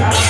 Yeah.